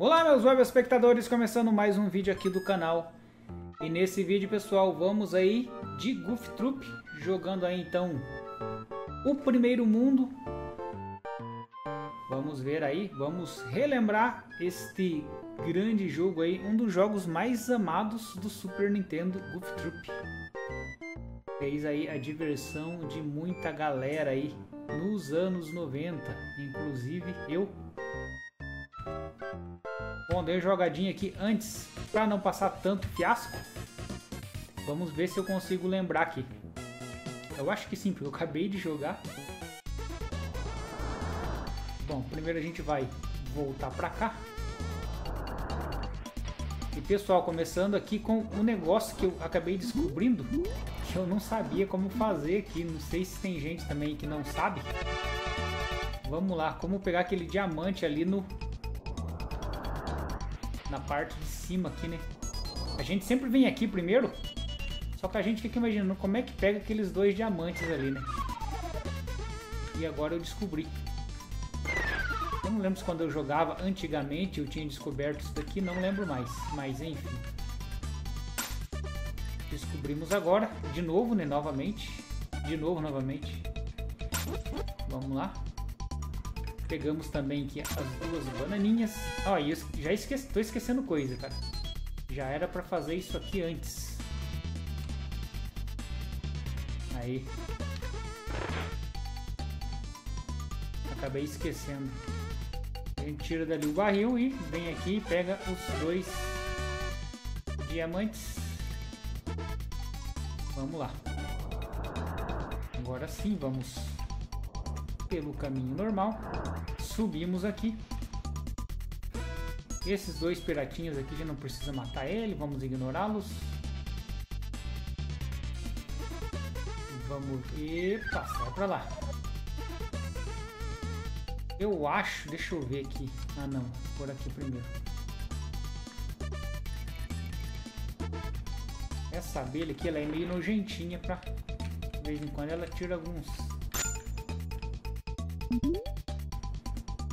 Olá meus web espectadores, começando mais um vídeo aqui do canal. E nesse vídeo, pessoal, vamos aí de Goof Troop, jogando aí então o primeiro mundo. Vamos ver aí, vamos relembrar este grande jogo aí, um dos jogos mais amados do Super Nintendo, Goof Troop. Fez aí a diversão de muita galera aí nos anos 90, inclusive eu Bom, dei uma jogadinha aqui antes, para não passar tanto fiasco. Vamos ver se eu consigo lembrar aqui. Eu acho que sim, porque eu acabei de jogar. Bom, primeiro a gente vai voltar para cá. E pessoal, começando aqui com um negócio que eu acabei descobrindo, que eu não sabia como fazer aqui. Não sei se tem gente também que não sabe. Vamos lá, como pegar aquele diamante ali no na parte de cima aqui, né? A gente sempre vem aqui primeiro, só que a gente fica imaginando como é que pega aqueles dois diamantes ali, né? E agora eu descobri. Eu não lembro se quando eu jogava antigamente eu tinha descoberto isso daqui, não lembro mais. Mas enfim. Descobrimos agora, de novo, né? Novamente. De novo, novamente. Vamos lá. Pegamos também aqui as duas bananinhas. Ó, oh, eu já esqueci, tô esquecendo coisa, cara. Já era pra fazer isso aqui antes. Aí. Acabei esquecendo. A gente tira dali o barril e vem aqui e pega os dois diamantes. Vamos lá. Agora sim, vamos pelo caminho normal. Subimos aqui. Esses dois piratinhos aqui já não precisa matar ele, vamos ignorá-los. Vamos... Epa, sai pra lá. Eu acho... Deixa eu ver aqui. Ah, não. Por aqui primeiro. Essa abelha aqui, ela é meio nojentinha pra... De vez em quando ela tira alguns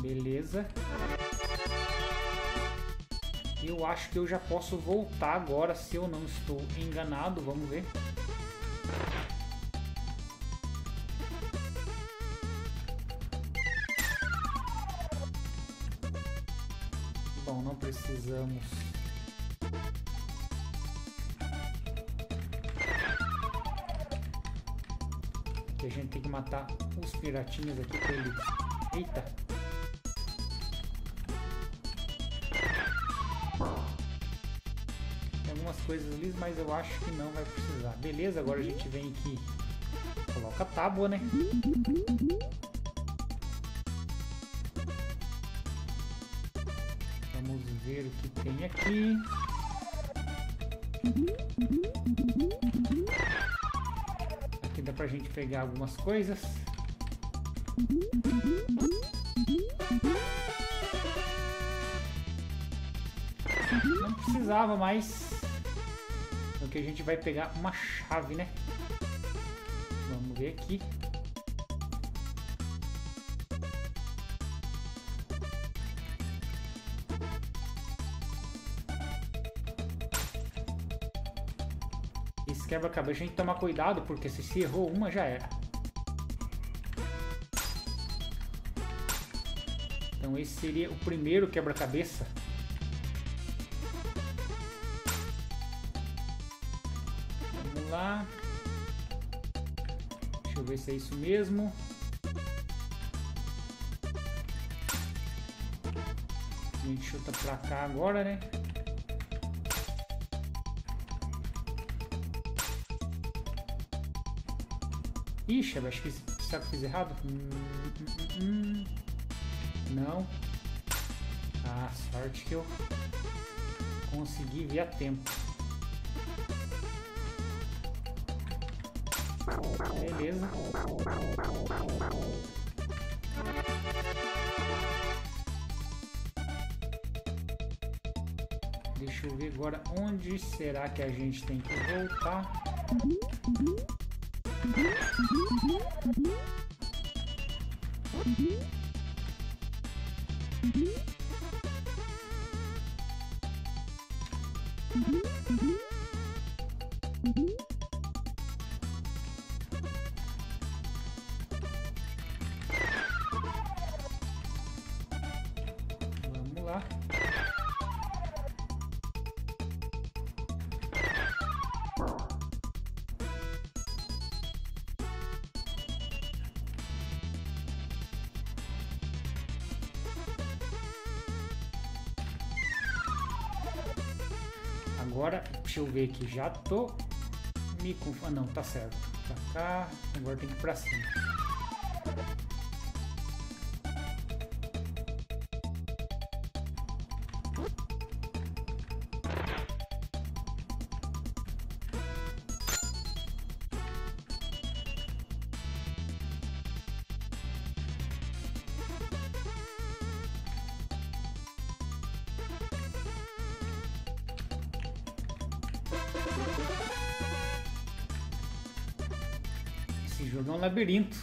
Beleza. Eu acho que eu já posso voltar agora, se eu não estou enganado. Vamos ver. Bom, não precisamos... a gente tem que matar os piratinhos aqui pra ele... Eita! coisas ali, mas eu acho que não vai precisar. Beleza, agora a gente vem aqui, coloca a tábua, né? Vamos ver o que tem aqui. Aqui dá pra gente pegar algumas coisas. Não precisava mais que a gente vai pegar uma chave, né? Vamos ver aqui. Esse quebra-cabeça a gente tomar cuidado, porque se se errou uma já era. Seria o primeiro quebra-cabeça. lá. Deixa eu ver se é isso mesmo. A gente chuta pra cá agora, né? Ixi, acho que será que eu fiz errado? Hum, hum, hum, não. Sorte que eu consegui ver a tempo. Beleza. Deixa eu ver agora onde será que a gente tem que voltar. Agora, ver aqui, já tô me confundindo. Ah, não, tá certo. Pra cá, agora tem que ir pra cima. Labirinto.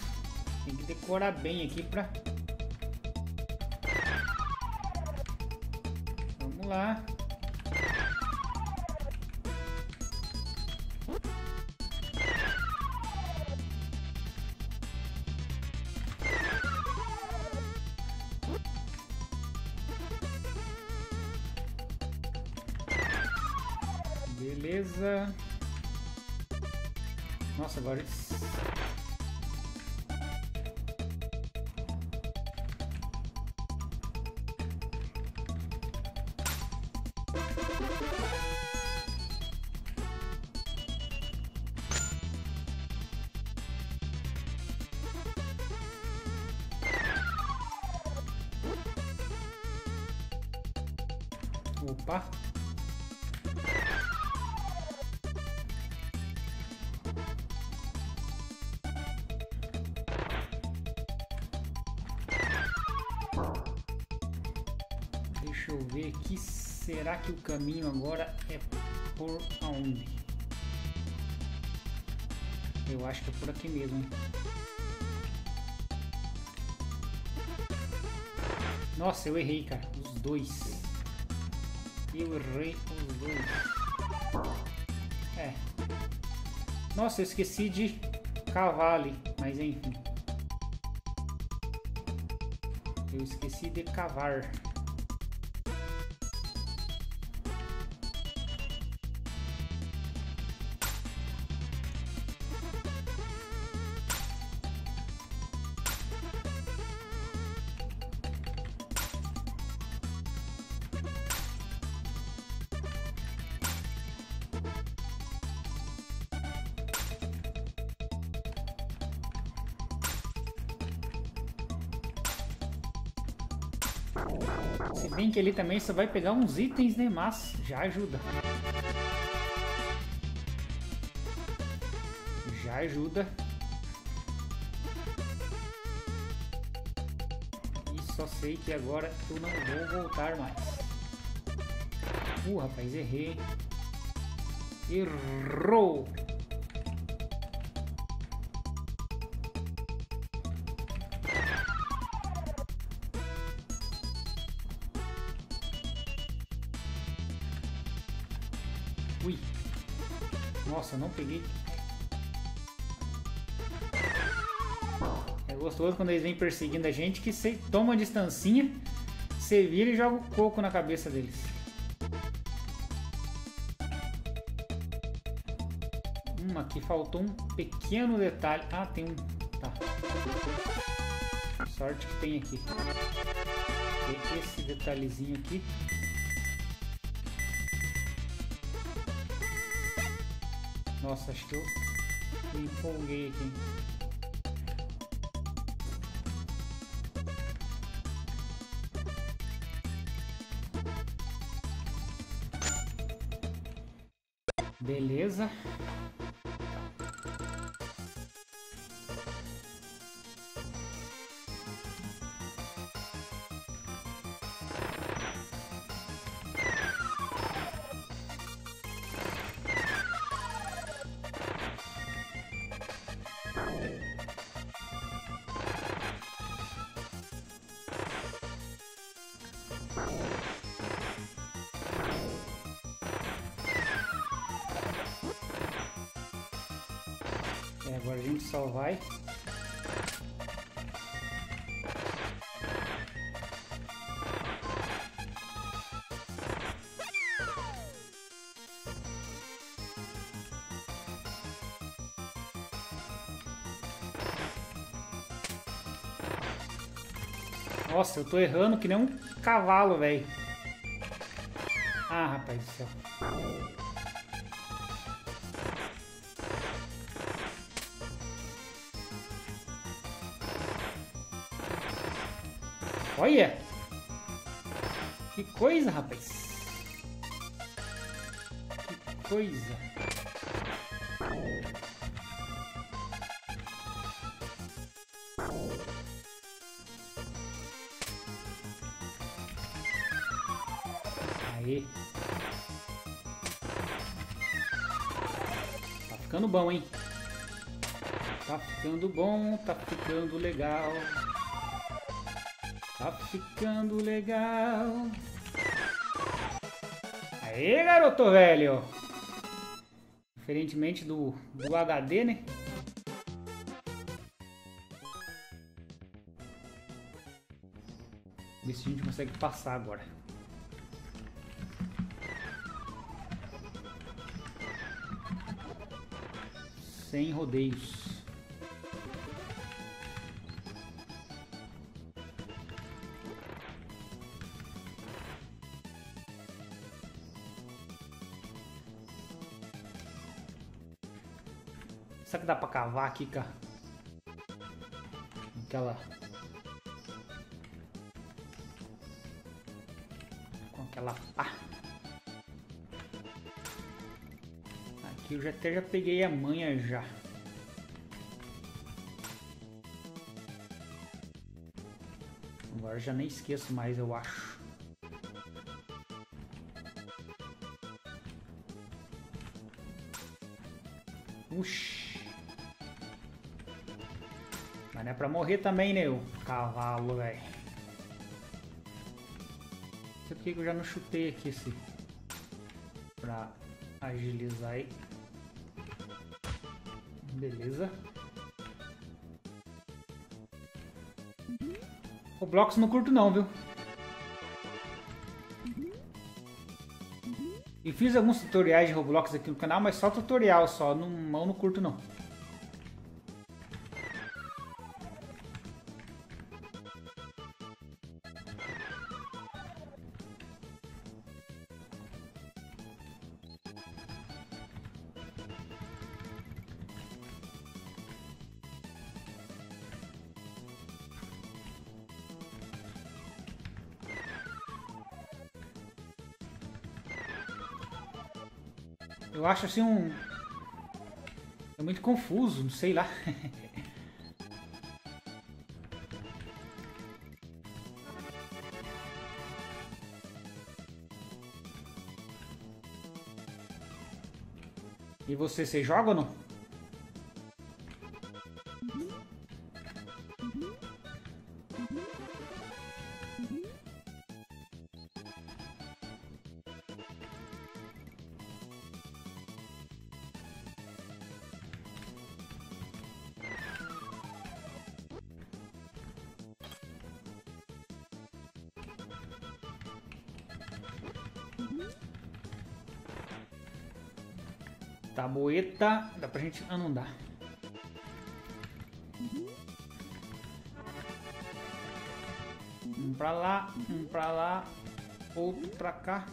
Tem que decorar bem aqui pra... Deixa eu ver aqui. Será que o caminho agora é por onde? Eu acho que é por aqui mesmo. Nossa, eu errei, cara. Os dois. Eu errei os dois. É. Nossa, eu esqueci de cavale, mas enfim. Eu esqueci de cavar. Ele também só vai pegar uns itens, né? Mas já ajuda. Já ajuda. E só sei que agora eu não vou voltar mais. Uh, rapaz, errei. Errou! Peguei. É gostoso quando eles vêm perseguindo a gente que você toma uma distancinha, você vira e joga o coco na cabeça deles. Hum, aqui faltou um pequeno detalhe. Ah, tem um... Tá. Sorte que tem aqui. Esse detalhezinho aqui. Nossa, acho que eu me empolguei aqui. Beleza. Nossa, eu tô errando que nem um cavalo, velho. Ah, rapaz do céu. Olha! Que coisa, rapaz. Que coisa. Bom, hein? Tá ficando bom, tá ficando legal. Tá ficando legal. Aê, garoto velho! Diferentemente do, do HD, né? Ver se a gente consegue passar agora. Sem rodeios. Será que dá pra cavar aqui, cara? Aquela... Com aquela pá. Aqui eu já até já peguei a manha já. Agora já nem esqueço mais, eu acho. Uxi. Mas não é pra morrer também, né, o cavalo, velho. Não sei porque eu já não chutei aqui esse... Pra agilizar aí. Beleza. O Blocos não curto não, viu? E fiz alguns tutoriais de Roblox aqui no canal, mas só tutorial só, não, não curto não. Eu acho assim um... É muito confuso, não sei lá. e você, você joga ou não? Tabueta. Dá pra gente. Ah, não dá. Um pra lá, um pra lá, outro pra cá.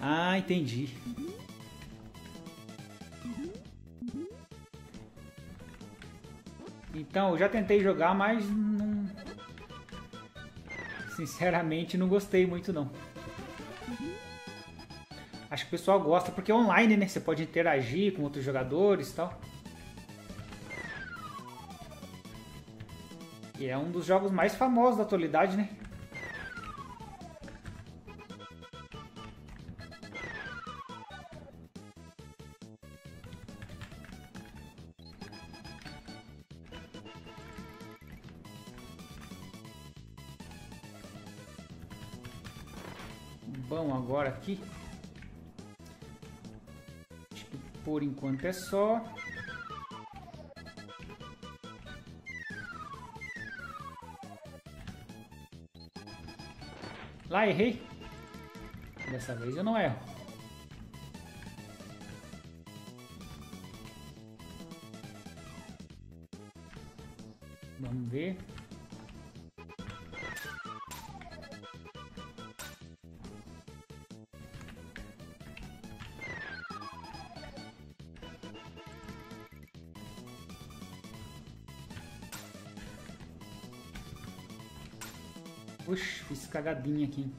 Ah, entendi. Então, eu já tentei jogar, mas não... Sinceramente, não gostei muito não. Acho que o pessoal gosta porque é online, né? Você pode interagir com outros jogadores e tal. E é um dos jogos mais famosos da atualidade, né? Por enquanto é só. Lá, errei. Dessa vez eu não erro. Cagadinha aqui.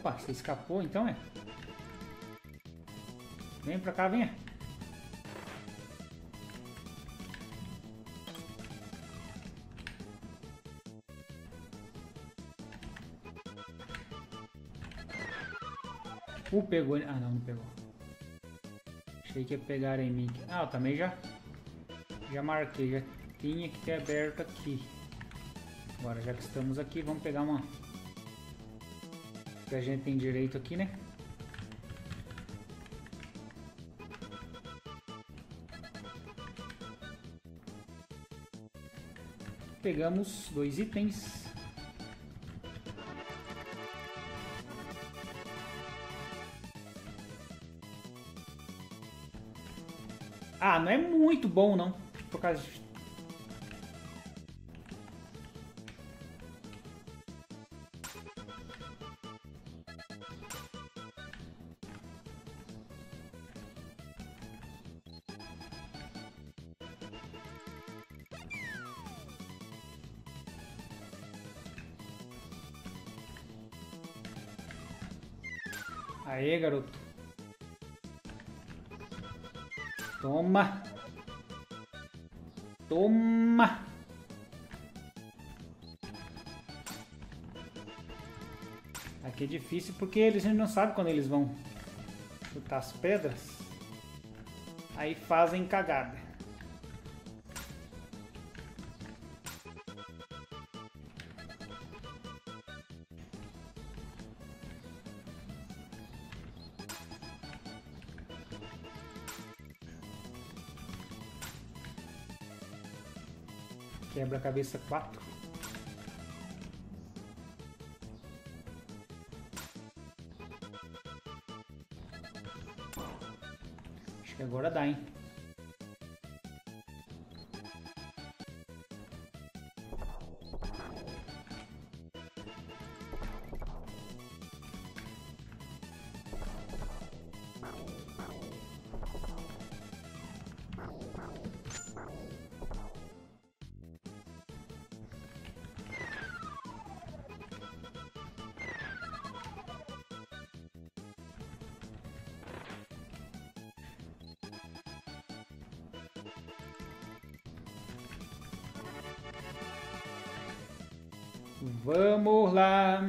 Opa, você escapou então, é? Vem pra cá, venha. Uh, pegou. Ah, não, não pegou. Achei que ia pegar em mim. Ah, eu também já... Já marquei. Já tinha que ter aberto aqui. Agora, já que estamos aqui, vamos pegar uma... Que a gente tem direito aqui, né? Pegamos dois itens. Ah, não é muito bom não, por causa de garoto. Toma. Toma. Aqui é difícil porque eles não sabem quando eles vão chutar as pedras. Aí fazem cagada. Quebra-cabeça 4. Acho que agora dá, hein? Vamos lá.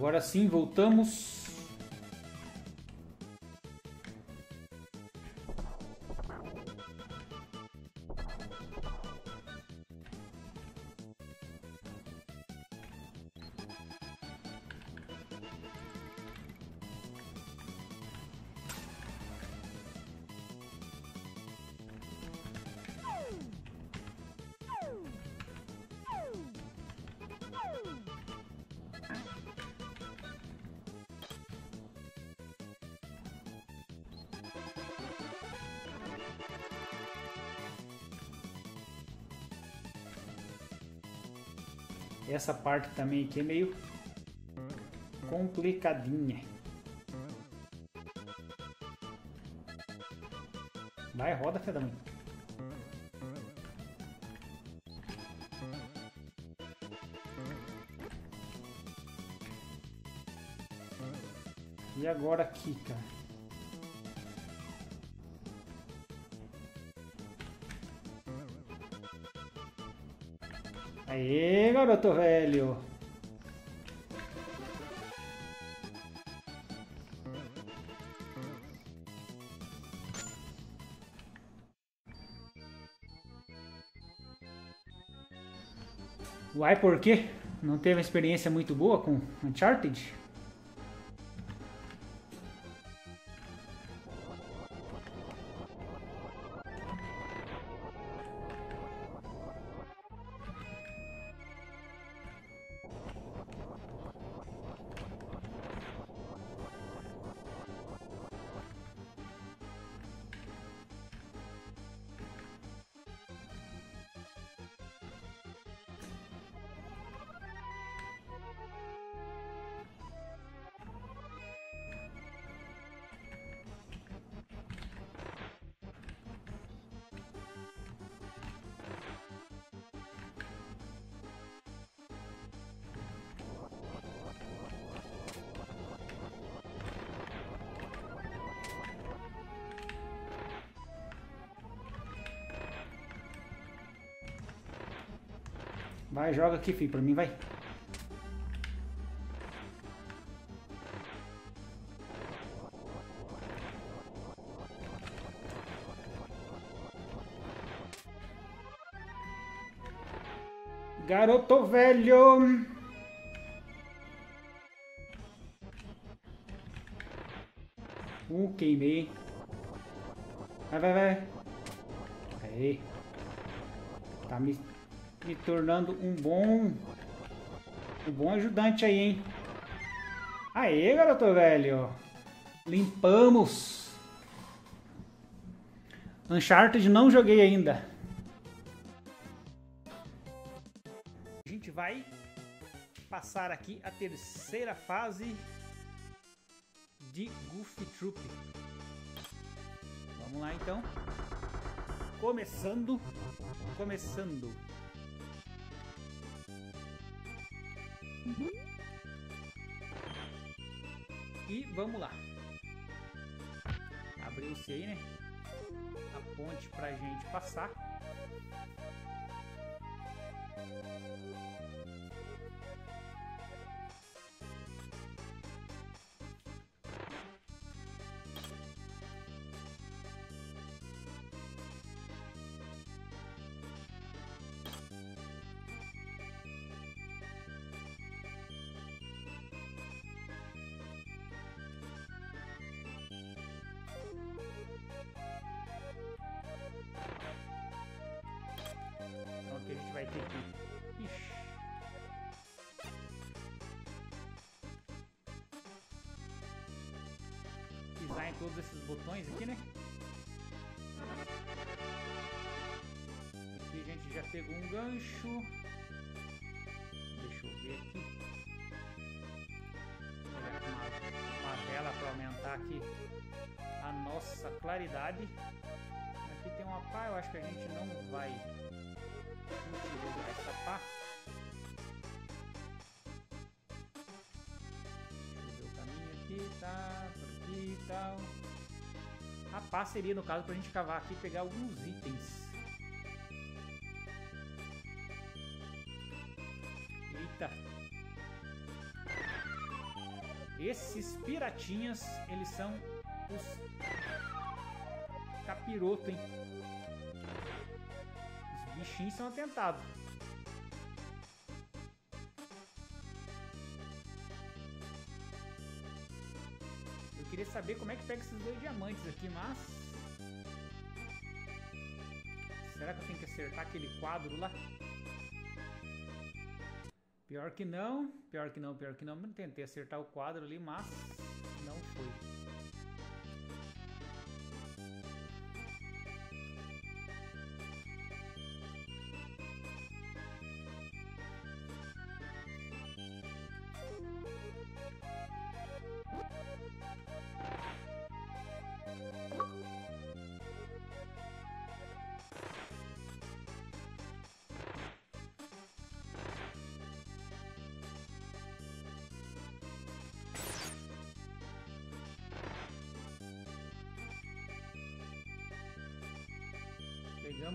Agora sim, voltamos. Essa parte também aqui é meio complicadinha. Vai, roda, filha da mãe. E agora aqui, cara? Aê, garoto velho! Uai, por quê? Não teve uma experiência muito boa com Uncharted? Vai, joga aqui, filho, pra mim, vai. Garoto velho! Uh, queimei. Tornando um bom um bom ajudante aí, hein? Aê, garoto velho! Limpamos! Uncharted não joguei ainda. A gente vai passar aqui a terceira fase de Goofy Troop. Vamos lá então. Começando, começando. E vamos lá. Abriu-se aí, né? A ponte pra gente passar. Que... Ixi. Pisar em todos esses botões aqui, né? Aqui a gente já pegou um gancho. Deixa eu ver aqui. Pegar uma, uma vela para aumentar aqui a nossa claridade. Aqui tem uma pá, eu acho que a gente não vai essa pá. Deixa eu ver o caminho aqui, tá, por aqui e tal. A pá seria, no caso, pra gente cavar aqui e pegar alguns itens. Eita. Esses piratinhas, eles são os capiroto, hein? Bichinhos são atentados. Eu queria saber como é que pega esses dois diamantes aqui, mas... Será que eu tenho que acertar aquele quadro lá? Pior que não, pior que não, pior que não. Tentei acertar o quadro ali, mas não foi.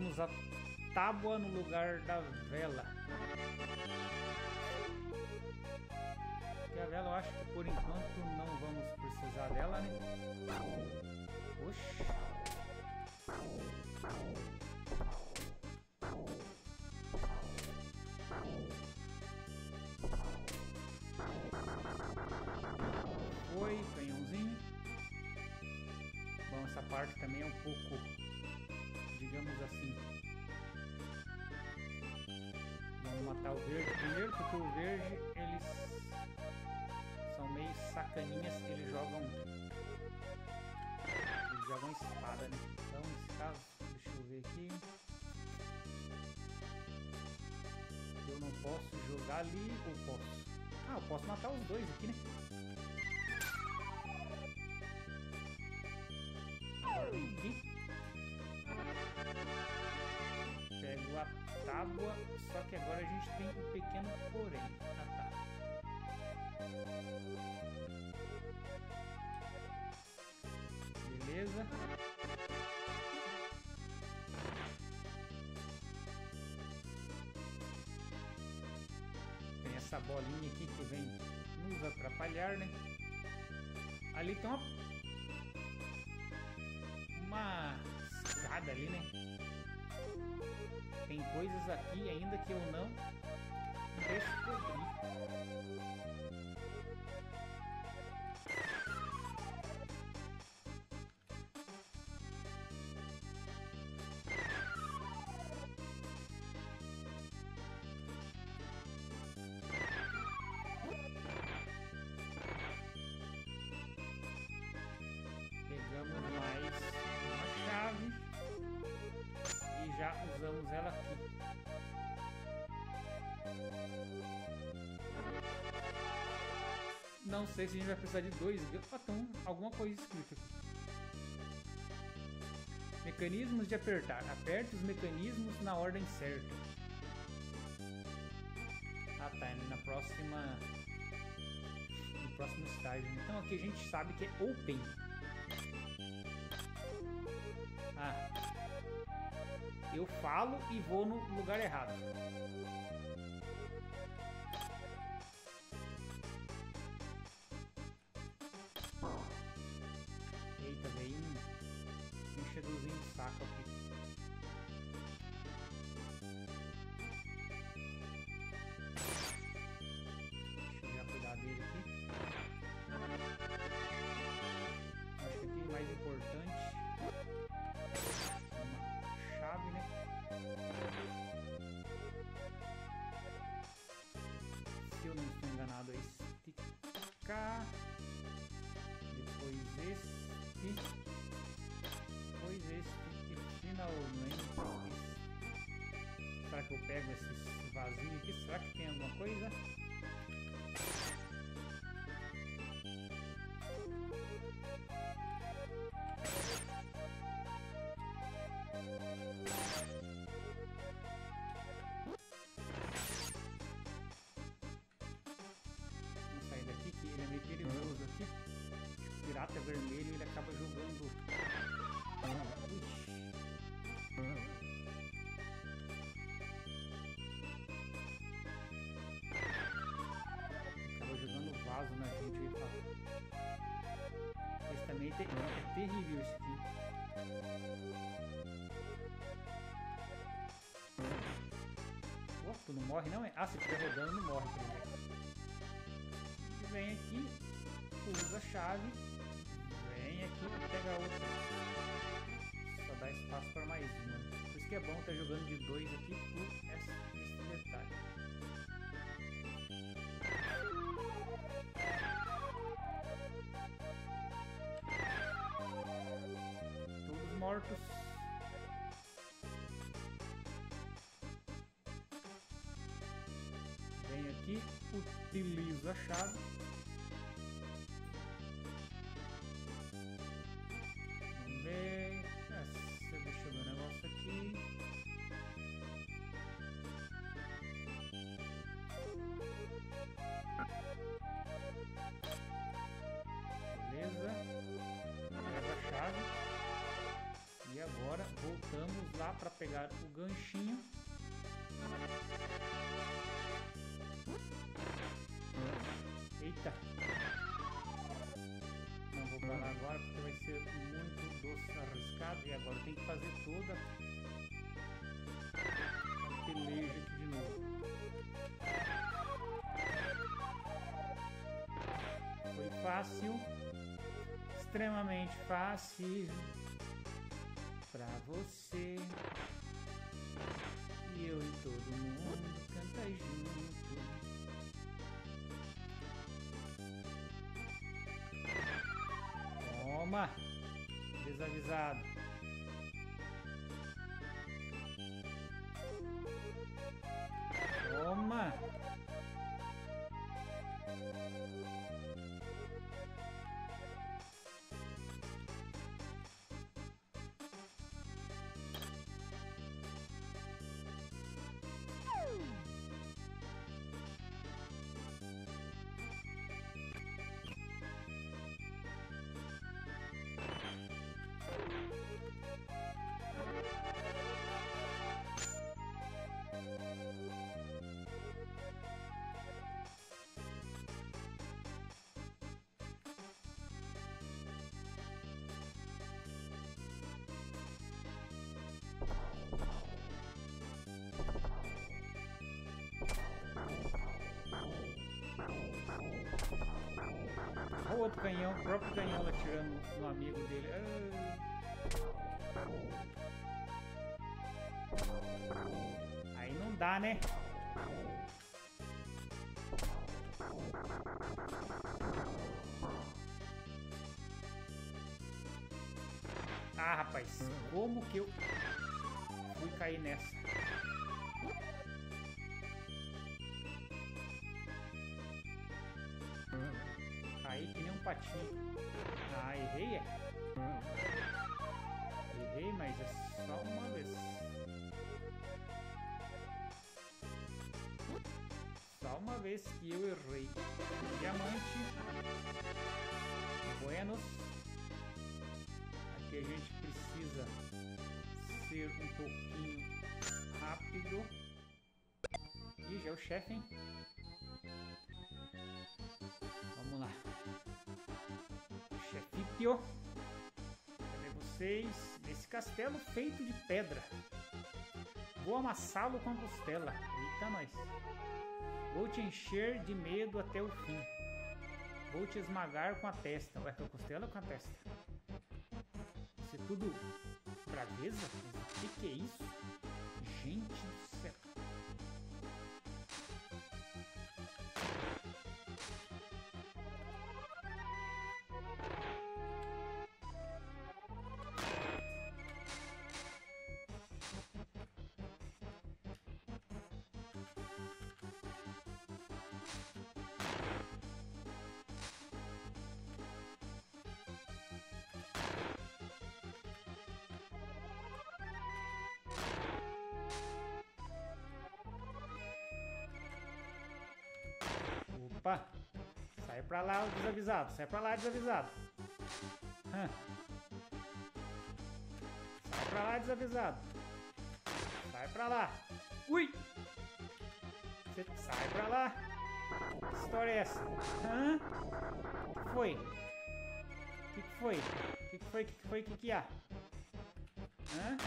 Pegamos a tábua no lugar da vela. A vela eu acho que por enquanto não vamos precisar dela, né? Oxi. Foi, canhãozinho. Bom, essa parte também é um pouco, digamos assim. Vamos matar o verde primeiro, porque o verde, eles são meio sacaninhas, eles jogam... Eles jogam espada, né? Então, nesse caso, deixa eu ver aqui... Eu não posso jogar ali, ou posso? Ah, eu posso matar os dois aqui, né? A tábua, só que agora a gente tem um pequeno porém. Ah, tá. Beleza. Tem essa bolinha aqui que vem nos atrapalhar, né? Ali tem uma uma escada ali, né? Tem coisas aqui ainda que eu não descobri. Usamos ela aqui. Não sei se a gente vai precisar de dois. Ah, então, alguma coisa escrita aqui. Mecanismos de apertar. Aperte os mecanismos na ordem certa. Ah tá, na próxima. No próximo estágio. Então aqui a gente sabe que é open. Eu falo e vou no lugar errado. Ter- é terrível esse aqui. Oh, tu não morre não? é? Ah, se estiver rodando não morre. E vem aqui, usa a chave, vem aqui pega outra. Só dá espaço para mais uma. Por isso que é bom estar jogando de dois aqui mortos. Vem aqui, utiliza a chave. Arriscado. E agora tem que fazer toda a peleja aqui de novo. Foi fácil, extremamente fácil pra você. E eu e todo mundo canta junto. Toma! Desavisado. Toma! Outro canhão, o próprio canhão atirando no amigo dele. Ah. Aí não dá, né? Ah, rapaz, como que eu fui cair nessa? Patinho. Ah, errei, é? Errei, mas é só uma vez. Só uma vez que eu errei. Diamante. Buenos. Aqui a gente precisa ser um pouquinho rápido. Ih, já é o chefe, hein? Chefitio. Cadê vocês? Nesse castelo feito de pedra. Vou amassá-lo com a costela. Eita, nós. Vou te encher de medo até o fim. Vou te esmagar com a testa. Ué, com a costela ou com a testa? Isso é tudo braveza? o que, que é isso? Gente Sai pra lá, desavisado. Sai pra lá, desavisado. Sai pra lá, desavisado. Sai pra lá. Ui! Você sai pra lá. Que história é essa? Hã? O que foi? O que, que foi? O que, que foi? O que, que foi? O que, que há? Hã?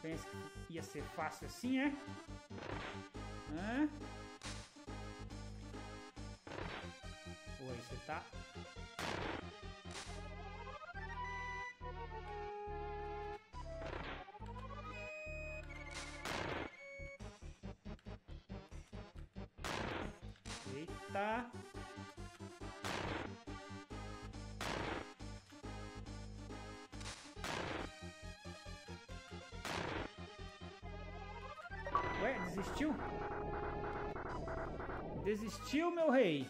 Pensa que ia ser fácil assim, é? Hã? Tá? Eita! Ué, desistiu? Desistiu, meu rei?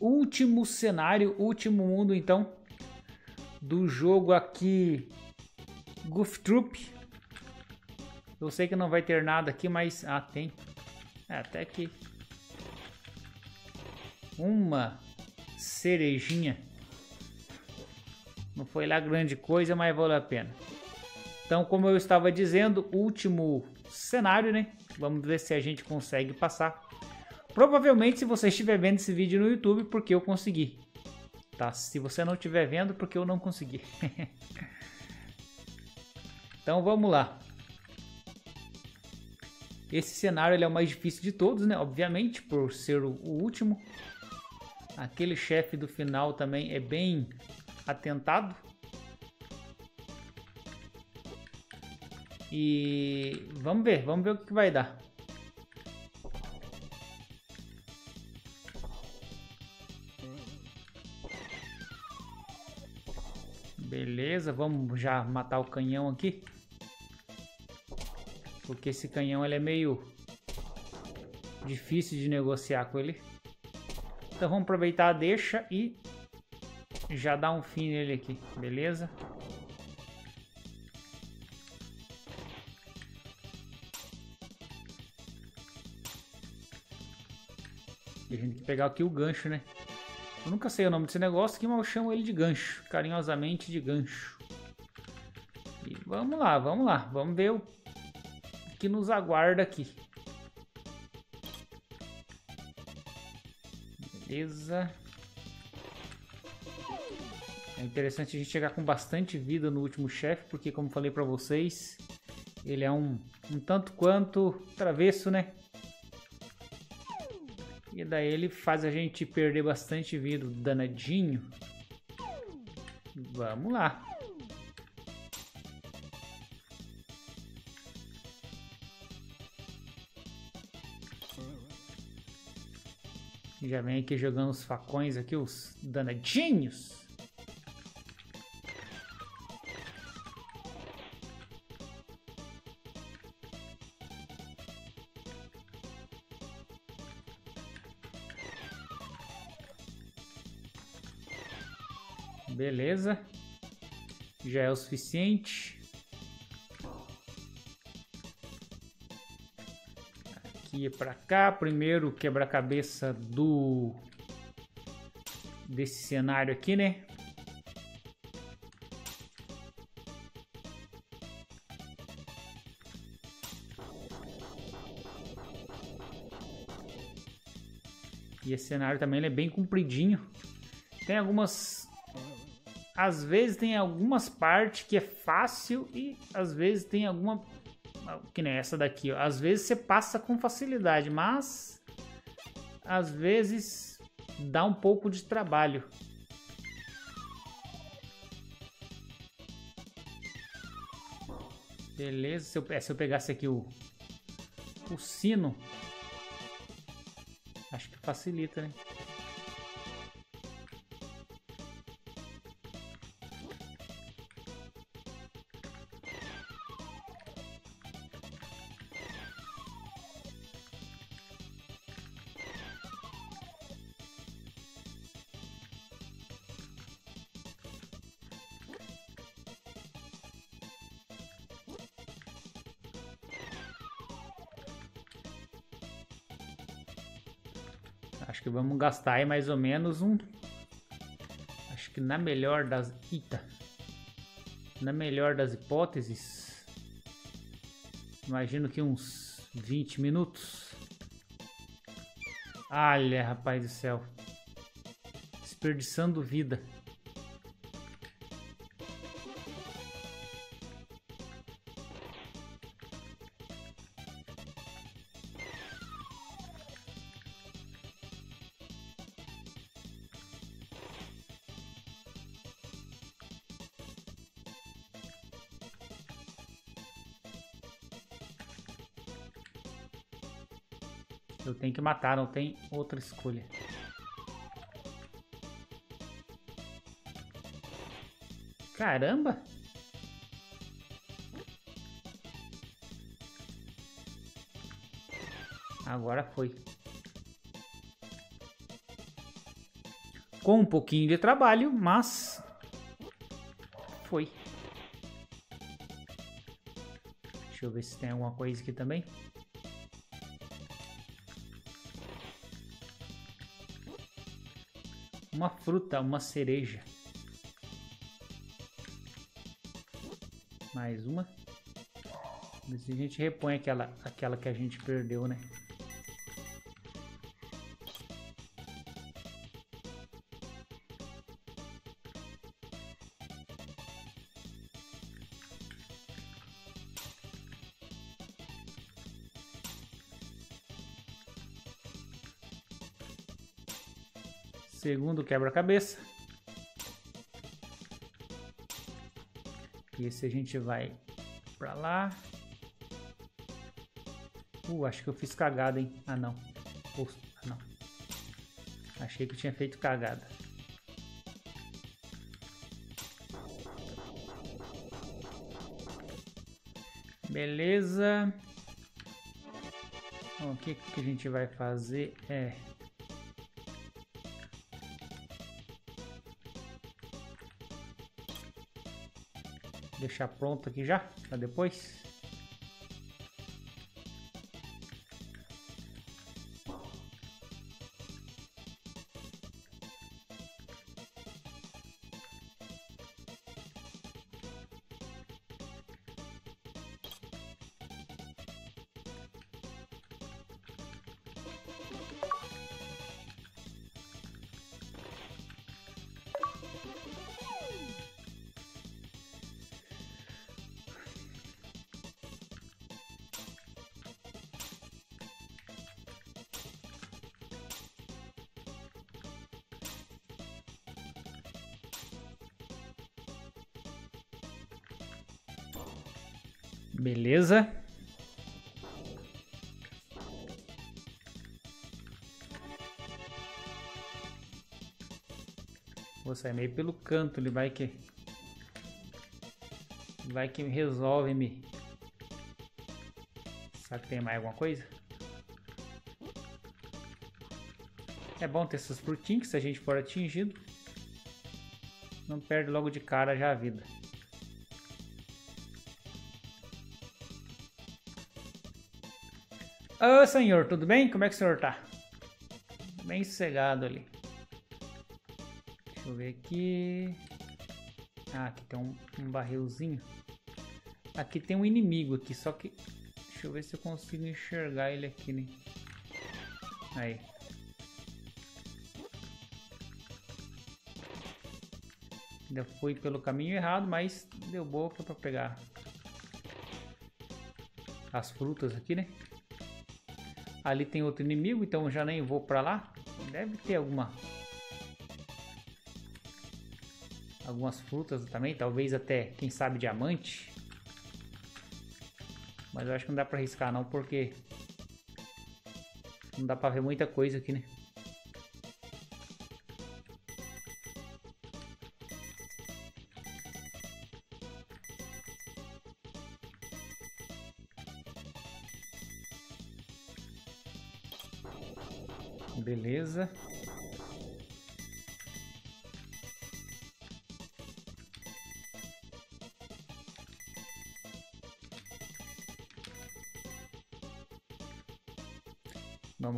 Último cenário, último mundo então do jogo aqui Goof Troop. Eu sei que não vai ter nada aqui, mas ah, tem. É, até que uma cerejinha. Não foi lá grande coisa, mas valeu a pena. Então, como eu estava dizendo, último cenário, né? Vamos ver se a gente consegue passar. Provavelmente, se você estiver vendo esse vídeo no YouTube, porque eu consegui. Tá? Se você não estiver vendo, porque eu não consegui. então, vamos lá. Esse cenário ele é o mais difícil de todos, né? Obviamente, por ser o, último. Aquele chefe do final também é bem atentado. E vamos ver, vamos ver o que vai dar. Beleza, vamos já matar o canhão aqui. Porque esse canhão ele é meio difícil de negociar com ele. Então vamos aproveitar a deixa e já dar um fim nele aqui, beleza? E a gente tem que pegar aqui o gancho, né? Eu nunca sei o nome desse negócio mas eu chamo ele de gancho. Carinhosamente de gancho. E vamos lá, vamos lá. Vamos ver o que nos aguarda aqui. Beleza. É interessante a gente chegar com bastante vida no último chefe, porque como falei para vocês, ele é um, um tanto quanto travesso, né? E daí ele faz a gente perder bastante vida, danadinho. Vamos lá. Já vem aqui jogando os facões aqui, os danadinhos. Beleza. Já é o suficiente. Aqui é para cá. Primeiro quebra-cabeça do... Desse cenário aqui, né? E esse cenário também é bem compridinho. Tem algumas às vezes tem algumas partes que é fácil e às vezes tem alguma que nem essa daqui, ó. às vezes você passa com facilidade, mas às vezes dá um pouco de trabalho. Beleza, se eu, é, se eu pegasse aqui o, o sino, acho que facilita, né? Gastar aí mais ou menos um... Acho que na melhor das... Eita! Na melhor das hipóteses... Imagino que uns 20 minutos. Olha, rapaz do céu. Desperdiçando vida. Matar, não tem outra escolha. Caramba! Agora foi. Com um pouquinho de trabalho, mas foi. Deixa eu ver se tem alguma coisa aqui também. Uma fruta, uma cereja. Mais uma. Ver se a gente repõe aquela, aquela que a gente perdeu, né? Segundo quebra-cabeça. Esse a gente vai pra lá. Uh, acho que eu fiz cagada, hein? Ah, não. Ah, não. Achei que eu tinha feito cagada. Beleza. Bom, o que, que a gente vai fazer é... Deixar pronto aqui já, para depois. Beleza. Vou sair meio pelo canto, ele vai que... Vai que resolve me... Será que tem mais alguma coisa? É bom ter essas frutinhas se a gente for atingido, não perde logo de cara já a vida. Ô oh, senhor, tudo bem? Como é que o senhor tá? Bem sossegado ali. Deixa eu ver aqui. Ah, aqui tem um, um barrilzinho. Aqui tem um inimigo aqui, só que... Deixa eu ver se eu consigo enxergar ele aqui, né? Aí. Ainda fui pelo caminho errado, mas deu boca para pegar as frutas aqui, né? Ali tem outro inimigo, então já nem vou pra lá. Deve ter alguma... Algumas frutas também, talvez até, quem sabe, diamante. Mas eu acho que não dá pra arriscar não, porque... Não dá pra ver muita coisa aqui, né?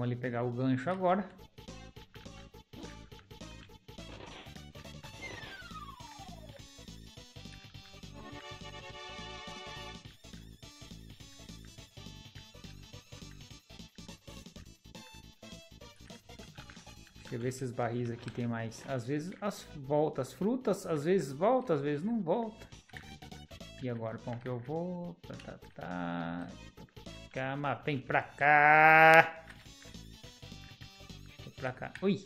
Ali pegar o gancho agora. Deixa eu ver se esses barris aqui tem mais. Às vezes as volta as frutas, às vezes volta, às vezes não volta. E agora, como que eu vou? Tá, tá, tá. Calma, vem pra cá. Pra cá. Ui.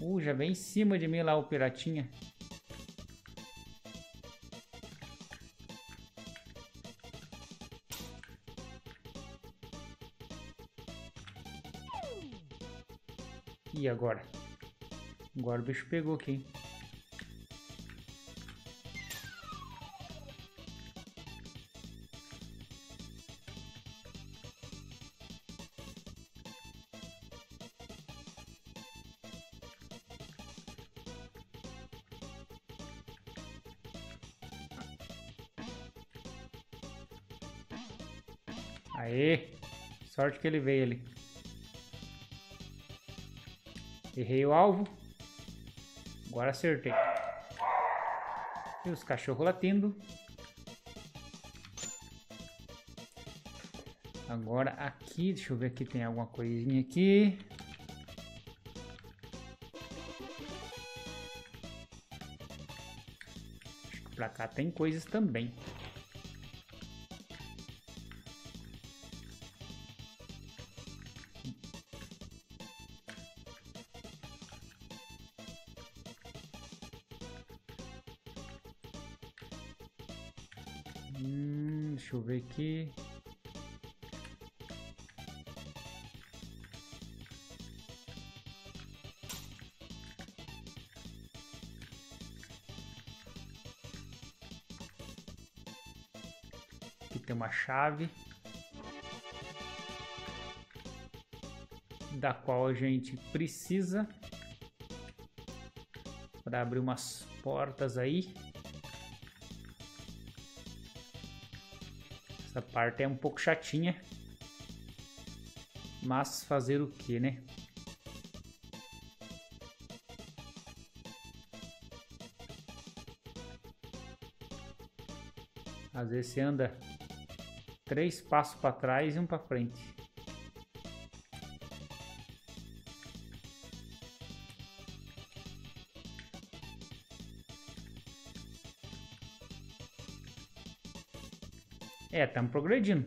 Uh, já vem em cima de mim lá o piratinha. E agora? Agora o bicho pegou aqui. Aê! Que ele veio ali. Errei o alvo. Agora acertei. E os cachorros latindo. Agora aqui, deixa eu ver aqui, tem alguma coisinha aqui. Acho que pra cá tem coisas também. Aqui. Aqui tem uma chave. Da qual a gente precisa para abrir umas portas aí. Essa parte é um pouco chatinha. Mas fazer o que, né? Às vezes você anda três passos para trás e um para frente. Estamos progredindo.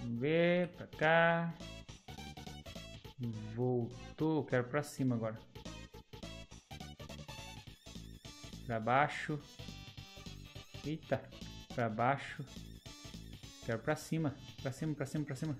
Vamos ver pra cá. Voltou, quero pra cima agora. Pra baixo. Eita, pra baixo. Quero pra cima, pra cima, pra cima, pra cima.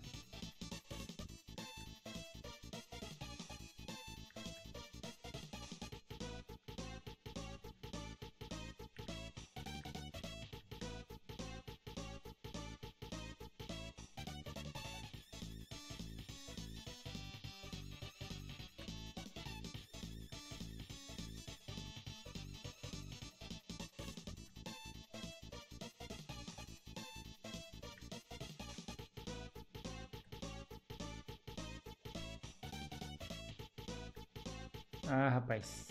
Ah, rapaz.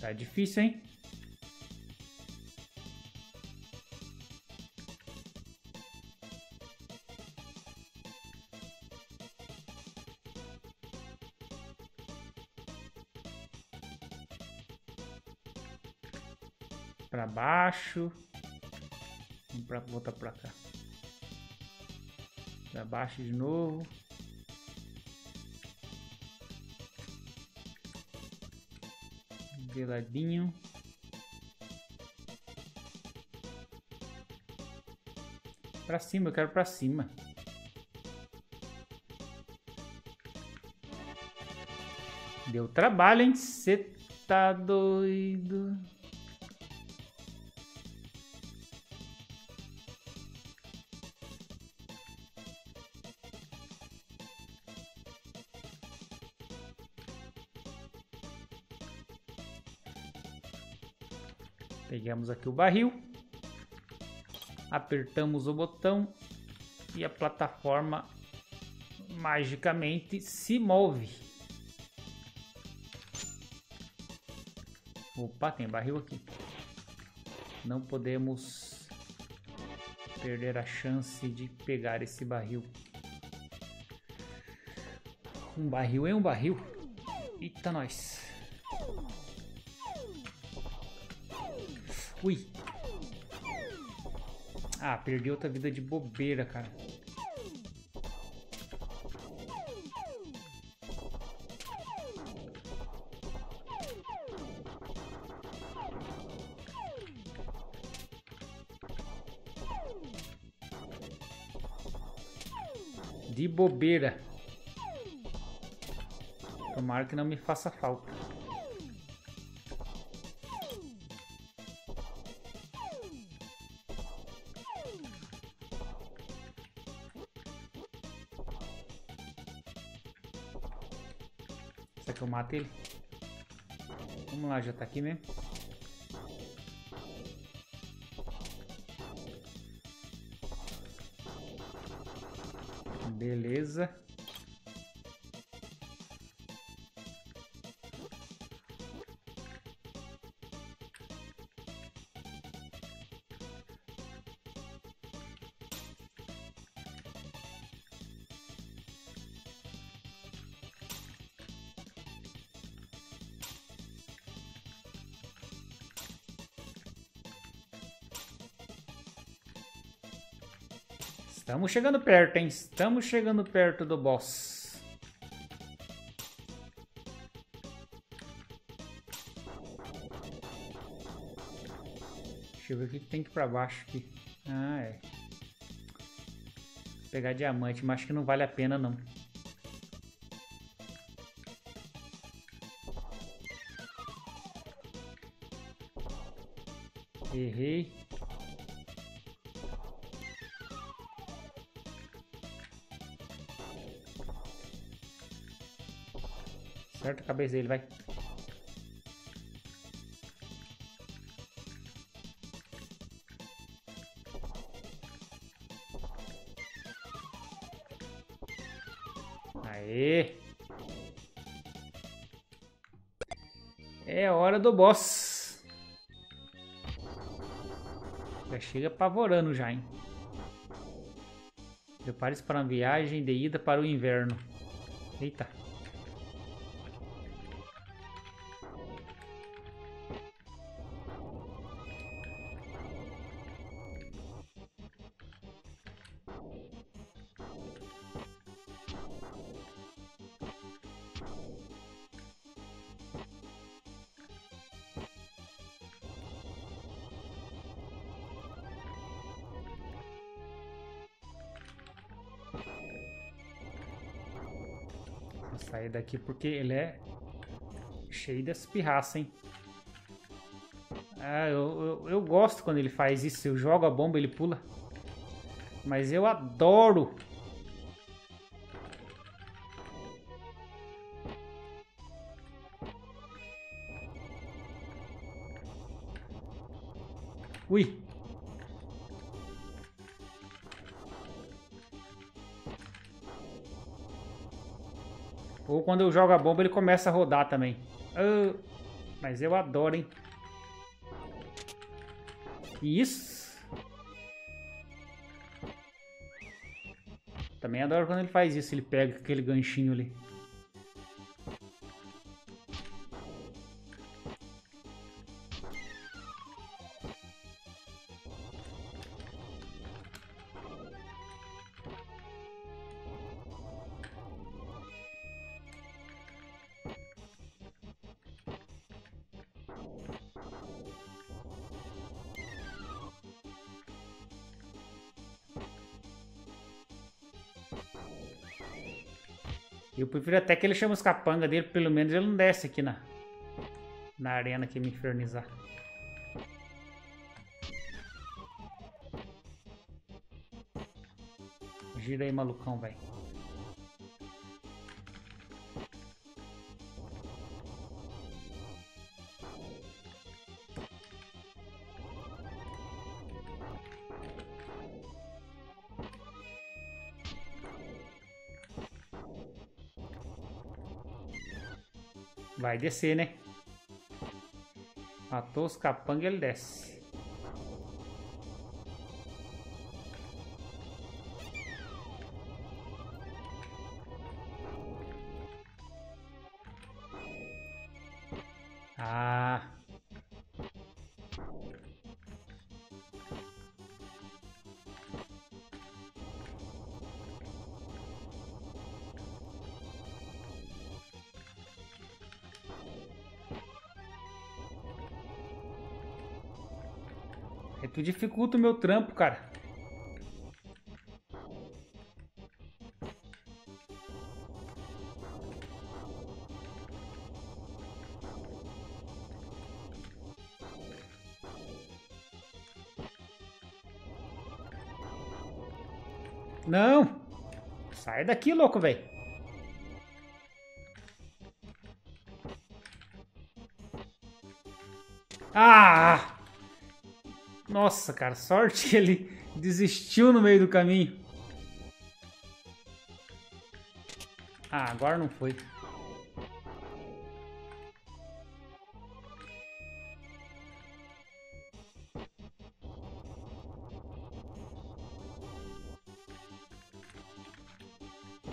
Tá difícil, hein? Pra baixo. Pra, voltar pra cá. Pra baixo de novo. Veladinho. Pra cima, eu quero pra cima. Deu trabalho, hein? Você tá doido. Pegamos aqui o barril, apertamos o botão e a plataforma magicamente se move. Opa, tem barril aqui. Não podemos perder a chance de pegar esse barril. Um barril é um barril. Eita, nós. Ui. Ah, perdi outra vida de bobeira, cara. De bobeira. Tomara que não me faça falta. Será que eu mato ele? Vamos lá, já tá aqui mesmo. Beleza. Estamos chegando perto, hein? Estamos chegando perto do boss. Deixa eu ver o que tem que pra baixo aqui. Ah, é. Vou pegar diamante, mas acho que não vale a pena não. Cabeça dele, vai. Aê! É hora do boss. Já chega apavorando já, hein? Prepare-se para uma viagem de ida para o inverno. Eita. Sair daqui porque ele é cheio das pirraças, hein? Ah, eu, eu, eu, gosto quando ele faz isso. Eu jogo a bomba, ele pula. Mas eu adoro. Quando eu jogo a bomba ele começa a rodar também. Uh, mas eu adoro, hein? Isso. Também adoro quando ele faz isso. Ele pega aquele ganchinho ali. Prefiro até que ele chame os capanga dele, pelo menos ele não desce aqui na, na arena que me infernizar. Gira aí, malucão, velho. Vai descer, né? Matou os capangas, ele desce. Dificulta o meu trampo, cara. Não! Sai daqui, louco, velho. Nossa, cara, sorte que ele desistiu no meio do caminho. Ah, agora não foi.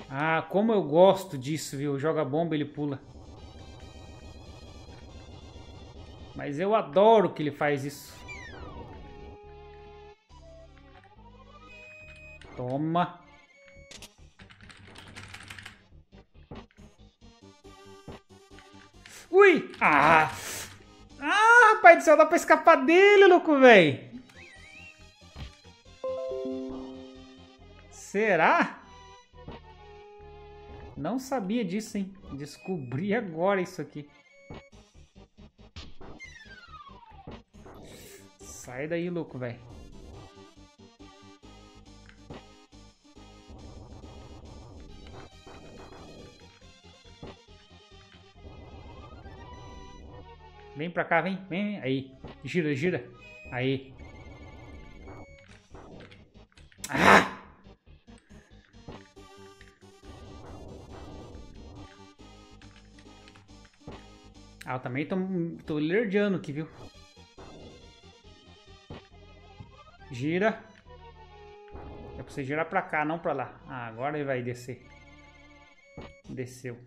Ah, como eu gosto disso, viu? Joga bomba, ele pula. Mas eu adoro que ele faz isso. Ah! Ah, rapaz do céu, dá pra escapar dele, louco, velho. Será? Não sabia disso, hein? Descobri agora isso aqui. Sai daí, louco, velho. Pra cá, vem, vem, aí. Gira, gira. Aí. Ah! Ah, eu também tô, tô lerdeando aqui, viu? Gira. É pra você girar pra cá, não pra lá. Ah, agora ele vai descer. Desceu.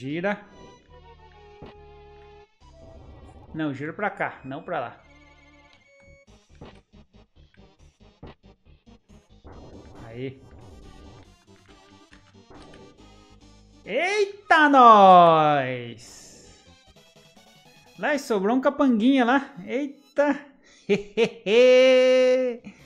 Gira. Não, gira pra cá, não pra lá. Aí. Eita, nós! Lá, sobrou um capanguinha lá. Eita!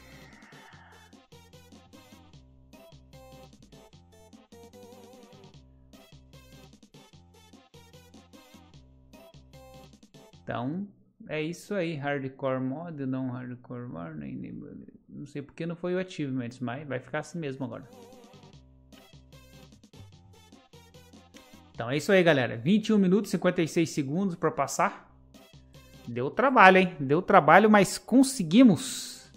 Então, é isso aí. Hardcore mod, não hardcore nem, não sei porque não foi o achievements, mas vai ficar assim mesmo agora. Então é isso aí, galera. 21 minutos e 56 segundos para passar. Deu trabalho, hein? Deu trabalho, mas conseguimos.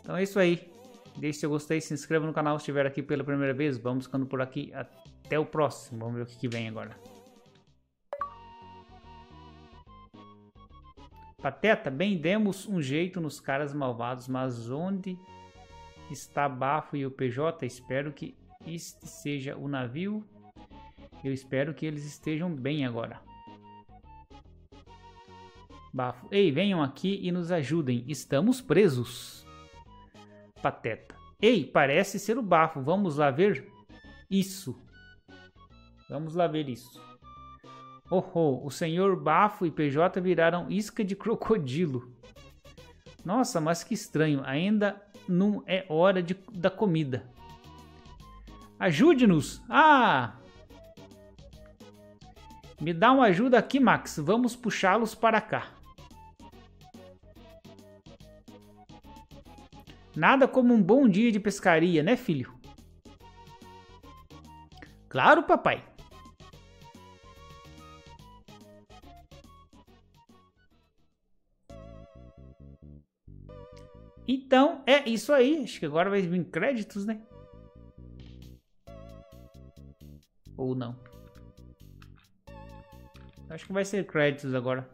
Então é isso aí. Deixe seu gostei, se inscreva no canal se estiver aqui pela primeira vez. Vamos ficando por aqui. Até o próximo. Vamos ver o que vem agora. Pateta, bem, demos um jeito nos caras malvados, mas onde está Bafo e o PJ? Espero que este seja o navio. Eu espero que eles estejam bem agora. Bafo, ei, venham aqui e nos ajudem. Estamos presos. Pateta, ei, parece ser o Bafo. Vamos lá ver isso. Vamos lá ver isso. Oh, oh, o senhor Bafo e PJ viraram isca de crocodilo. Nossa, mas que estranho, ainda não é hora de, da comida. Ajude-nos! Ah! Me dá uma ajuda aqui, Max. Vamos puxá-los para cá. Nada como um bom dia de pescaria, né, filho? Claro, papai. Então é isso aí. Acho que agora vai vir créditos, né? Ou não. Acho que vai ser créditos agora.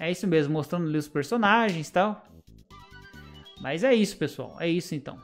É isso mesmo, mostrando ali os personagens e tal. Mas é isso, pessoal. É isso então.